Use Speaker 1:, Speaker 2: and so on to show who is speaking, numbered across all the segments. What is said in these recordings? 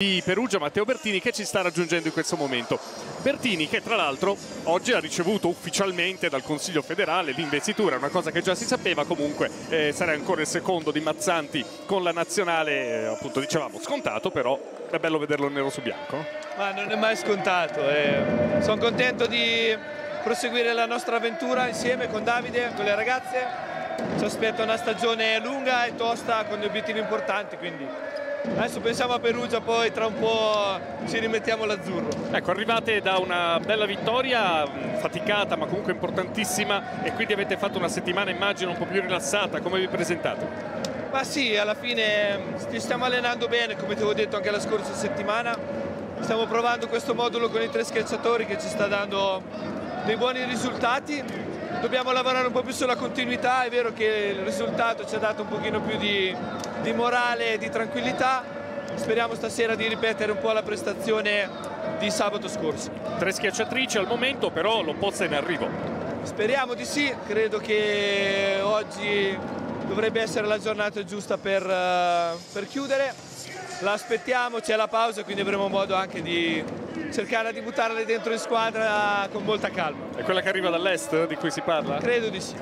Speaker 1: di Perugia Matteo Bertini che ci sta raggiungendo in questo momento. Bertini che tra l'altro oggi ha ricevuto ufficialmente dal Consiglio federale l'investitura, una cosa che già si sapeva, comunque eh, sarà ancora il secondo di Mazzanti con la nazionale, eh, appunto dicevamo scontato, però è bello vederlo nero su bianco.
Speaker 2: Ma non è mai scontato, eh. sono contento di proseguire la nostra avventura insieme con Davide, con le ragazze, ci aspetta una stagione lunga e tosta con obiettivi importanti, quindi Adesso pensiamo a Perugia, poi tra un po' ci rimettiamo l'azzurro.
Speaker 1: Ecco, arrivate da una bella vittoria, faticata ma comunque importantissima e quindi avete fatto una settimana immagino un po' più rilassata, come vi presentate?
Speaker 2: Ma sì, alla fine ci stiamo allenando bene, come ti avevo detto anche la scorsa settimana. Stiamo provando questo modulo con i tre schiacciatori che ci sta dando dei buoni risultati. Dobbiamo lavorare un po' più sulla continuità, è vero che il risultato ci ha dato un pochino più di di morale e di tranquillità. Speriamo stasera di ripetere un po' la prestazione di sabato scorso.
Speaker 1: Tre schiacciatrici al momento, però l'opposta è in arrivo.
Speaker 2: Speriamo di sì, credo che oggi dovrebbe essere la giornata giusta per, uh, per chiudere. La aspettiamo, c'è la pausa, quindi avremo modo anche di cercare di buttarle dentro in squadra con molta calma.
Speaker 1: È quella che arriva dall'est di cui si parla?
Speaker 2: Credo di sì.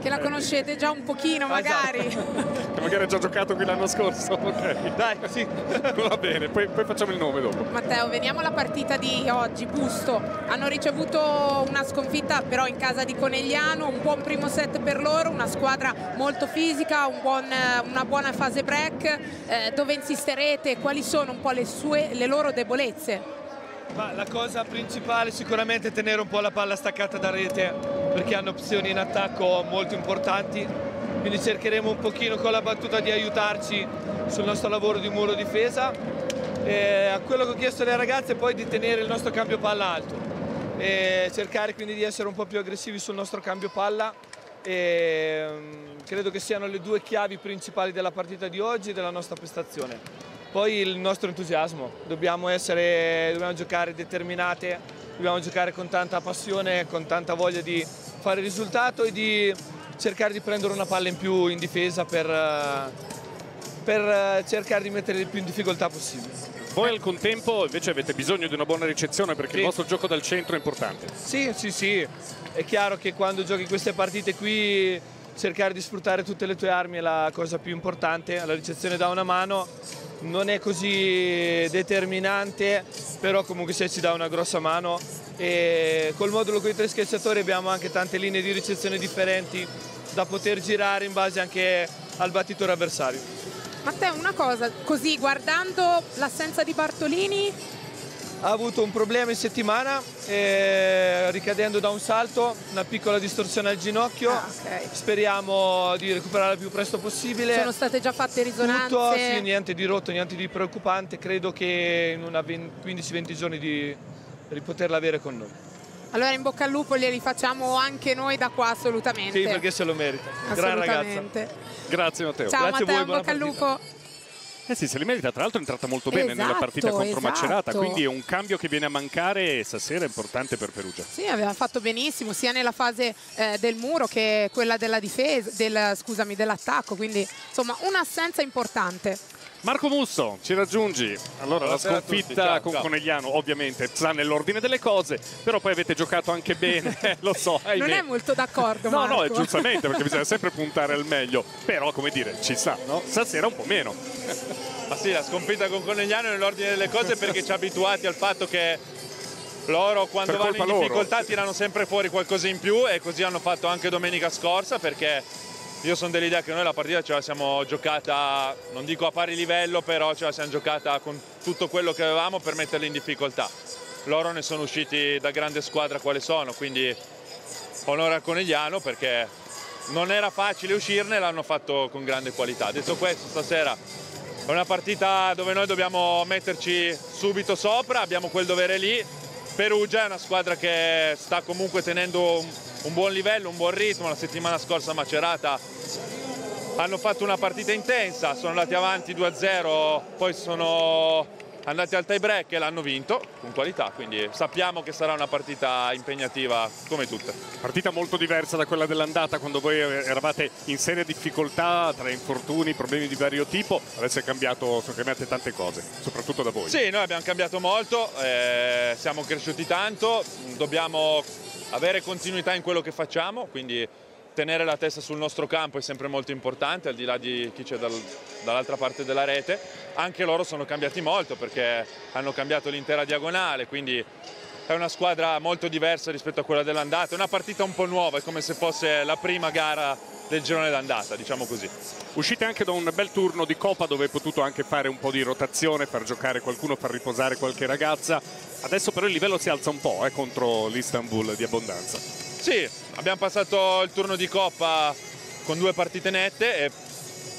Speaker 3: Che la conoscete già un pochino magari.
Speaker 1: Esatto. magari ha già giocato qui l'anno scorso. Ok.
Speaker 2: Dai, sì.
Speaker 1: Va bene, poi, poi, facciamo il nome dopo.
Speaker 3: Matteo, veniamo alla partita di oggi. Busto. Hanno ricevuto una sconfitta però in casa di Conegliano, un buon primo set per loro, una squadra molto fisica, un buon, una buona fase break. Eh, dove insisterete? Quali sono un po' le, sue, le loro debolezze?
Speaker 2: Ma la cosa principale sicuramente è tenere un po' la palla staccata da rete perché hanno opzioni in attacco molto importanti. Quindi cercheremo un pochino con la battuta di aiutarci sul nostro lavoro di muro difesa. E a quello che ho chiesto alle ragazze è poi di tenere il nostro cambio palla alto. E cercare quindi di essere un po' più aggressivi sul nostro cambio palla. E mm, credo che siano le due chiavi principali della partita di oggi e della nostra prestazione. Poi il nostro entusiasmo, dobbiamo, essere, dobbiamo giocare determinate, dobbiamo giocare con tanta passione, con tanta voglia di fare risultato e di cercare di prendere una palla in più in difesa per, per cercare di mettere il più in difficoltà possibile.
Speaker 1: Voi al contempo invece avete bisogno di una buona ricezione perché sì. il vostro gioco dal centro è importante.
Speaker 2: Sì, sì, sì. È chiaro che quando giochi queste partite qui cercare di sfruttare tutte le tue armi è la cosa più importante. La ricezione da una mano non è così determinante, però comunque se ci dà una grossa mano e col modulo con i tre schiacciatori abbiamo anche tante linee di ricezione differenti da poter girare in base anche al battitore avversario.
Speaker 3: Matteo, una cosa, così guardando l'assenza di Bartolini
Speaker 2: ha avuto un problema in settimana eh, ricadendo da un salto, una piccola distorsione al ginocchio. Ah, okay. Speriamo di recuperare il più presto possibile.
Speaker 3: Sono state già fatte risonanze?
Speaker 2: Tutto, sì, niente di rotto, niente di preoccupante. Credo che in 15-20 giorni di, di poterla avere con noi.
Speaker 3: Allora in bocca al lupo glieli facciamo anche noi da qua assolutamente.
Speaker 2: Sì, perché se lo merita. Gran ragazza.
Speaker 1: Grazie Matteo.
Speaker 3: Ciao
Speaker 1: Grazie
Speaker 3: Matteo,
Speaker 1: a
Speaker 3: voi, in bocca al lupo.
Speaker 1: Eh sì, se li merita. Tra l'altro è entrata molto bene
Speaker 3: esatto,
Speaker 1: nella partita contro
Speaker 3: esatto.
Speaker 1: Macerata, quindi è un cambio che viene a mancare stasera è importante per Perugia.
Speaker 3: Sì, aveva fatto benissimo sia nella fase eh, del muro che quella della difesa, del, scusami, dell'attacco, quindi insomma un'assenza importante.
Speaker 1: Marco Musso, ci raggiungi. Allora, la sconfitta con Conegliano ovviamente sta nell'ordine delle cose, però poi avete giocato anche bene, lo so.
Speaker 3: Ahimè. Non è molto d'accordo,
Speaker 1: No,
Speaker 3: Marco.
Speaker 1: no, è giustamente, perché bisogna sempre puntare al meglio. Però, come dire, ci sta, no? Stasera un po' meno.
Speaker 4: Ma sì, la sconfitta con Conegliano è nell'ordine delle cose perché ci ha abituati al fatto che loro quando
Speaker 1: Per
Speaker 4: vanno in difficoltà
Speaker 1: loro.
Speaker 4: tirano sempre fuori qualcosa in più e così hanno fatto anche domenica scorsa perché io sono dell'idea che noi la partita ce la siamo giocata, non dico a pari livello, però ce la siamo giocata con tutto quello che avevamo per metterli in difficoltà. Loro ne sono usciti da grande squadra quale sono, quindi onore al Conegliano perché non era facile uscirne, l'hanno fatto con grande qualità. Detto questo, stasera è una partita dove noi dobbiamo metterci subito sopra, abbiamo quel dovere lì. Perugia è una squadra che sta comunque tenendo un, buon livello, un buon ritmo. La settimana scorsa a Macerata hanno fatto una partita intensa, sono andati avanti 2-0, poi sono andati al tie break e l'hanno vinto con qualità, quindi sappiamo che sarà una partita impegnativa come tutte.
Speaker 1: Partita molto diversa da quella dell'andata quando voi eravate in seria difficoltà tra infortuni, problemi di vario tipo, adesso è cambiato, sono cambiate tante cose, soprattutto da voi.
Speaker 4: Sì, noi abbiamo cambiato molto, eh, siamo cresciuti tanto, dobbiamo avere continuità in quello che facciamo, quindi tenere la testa sul nostro campo è sempre molto importante, al di là di chi c'è dal, dall'altra parte della rete. Anche loro sono cambiati molto perché hanno cambiato l'intera diagonale, quindi è una squadra molto diversa rispetto a quella dell'andata, è una partita un po' nuova, è come se fosse la prima gara del girone d'andata, diciamo così.
Speaker 1: Uscite anche da un bel turno di Coppa dove hai potuto anche fare un po' di rotazione, far giocare qualcuno, far riposare qualche ragazza. Adesso però il livello si alza un po' eh, contro l'Istanbul di abbondanza.
Speaker 4: Sì, abbiamo passato il turno di Coppa con due partite nette e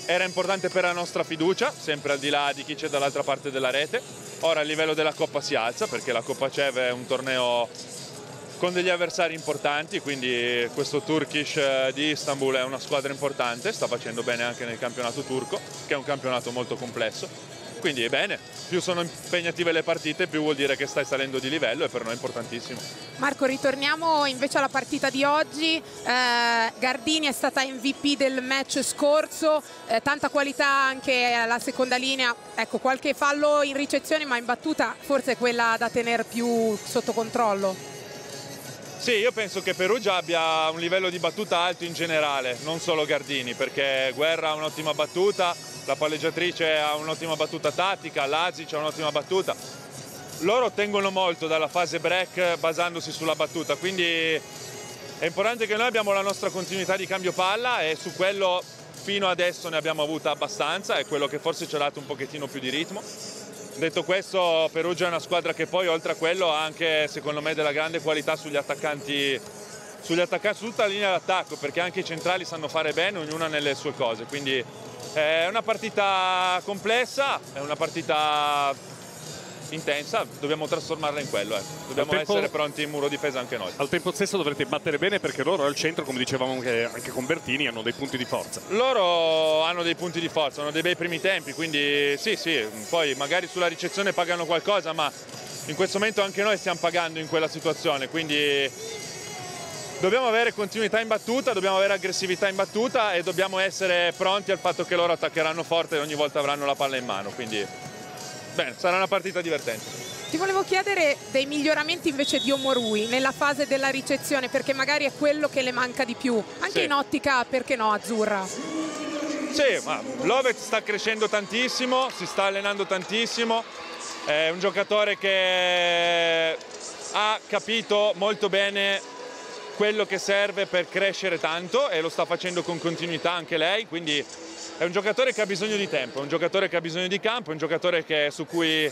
Speaker 4: era importante per la nostra fiducia, sempre al di là di chi c'è dall'altra parte della rete. Ora il livello della Coppa si alza perché la Coppa CEV è un torneo con degli avversari importanti, quindi questo Turkish eh, di Istanbul è una squadra importante, sta facendo bene anche nel campionato turco, che è un campionato molto complesso. Quindi è bene, più sono impegnative le partite, più vuol dire che stai salendo di livello e per noi è importantissimo.
Speaker 3: Marco, ritorniamo invece alla partita di oggi. Eh, Gardini è stata MVP del match scorso, eh, tanta qualità anche alla seconda linea. Ecco, qualche fallo in ricezione, ma in battuta forse è quella da tenere più sotto controllo.
Speaker 4: Sì, io penso che Perugia abbia un livello di battuta alto in generale, non solo Gardini, perché Guerra ha un'ottima battuta, la palleggiatrice ha un'ottima battuta tattica, Lazic ha un'ottima battuta. Loro ottengono molto dalla fase break basandosi sulla battuta, quindi è importante che noi abbiamo la nostra continuità di cambio palla e su quello fino adesso ne abbiamo avuta abbastanza, è quello che forse ci ha dato un pochettino più di ritmo. Detto questo, Perugia è una squadra che poi oltre a quello ha anche secondo me della grande qualità sugli attaccanti, sugli attaccanti su tutta la linea d'attacco, perché anche i centrali sanno fare bene, ognuna nelle sue cose. Quindi è una partita complessa, è una partita intensa, dobbiamo trasformarla in quello. Eh. Dobbiamo tempo, essere pronti in muro difesa anche noi.
Speaker 1: Al tempo stesso dovrete battere bene perché loro al centro, come dicevamo anche, anche, con Bertini, hanno dei punti di forza.
Speaker 4: Loro hanno dei punti di forza, hanno dei bei primi tempi, quindi sì, sì, poi magari sulla ricezione pagano qualcosa, ma in questo momento anche noi stiamo pagando in quella situazione, quindi dobbiamo avere continuità in battuta, dobbiamo avere aggressività in battuta e dobbiamo essere pronti al fatto che loro attaccheranno forte e ogni volta avranno la palla in mano. Quindi Bene, sarà una partita divertente.
Speaker 3: Ti volevo chiedere dei miglioramenti invece di Omorui nella fase della ricezione, perché magari è quello che le manca di più, anche sì. in ottica, perché no, azzurra.
Speaker 4: Sì, ma Lovet sta crescendo tantissimo, si sta allenando tantissimo, è un giocatore che ha capito molto bene quello che serve per crescere tanto e lo sta facendo con continuità anche lei, quindi è un giocatore che ha bisogno di tempo, è un giocatore che ha bisogno di campo, è un giocatore che, su cui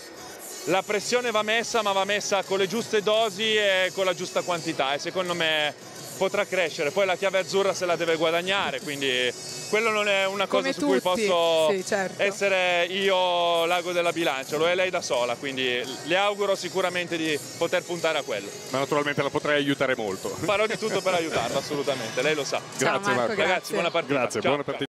Speaker 4: la pressione va messa, ma va messa con le giuste dosi e con la giusta quantità e secondo me potrà crescere. Poi la chiave azzurra se la deve guadagnare, quindi quello non è una cosa
Speaker 3: Come
Speaker 4: su
Speaker 3: tutti.
Speaker 4: cui posso
Speaker 3: sì, certo.
Speaker 4: essere io l'ago della bilancia, lo è lei da sola, quindi le auguro sicuramente di poter puntare a quello.
Speaker 1: Ma naturalmente la potrei aiutare molto.
Speaker 4: Farò di tutto per aiutarla, assolutamente, lei lo sa.
Speaker 1: Grazie
Speaker 3: Ciao Marco,
Speaker 1: Marco.
Speaker 4: Ragazzi, buona partita.
Speaker 1: Grazie,
Speaker 4: Ciao.
Speaker 1: buona partita.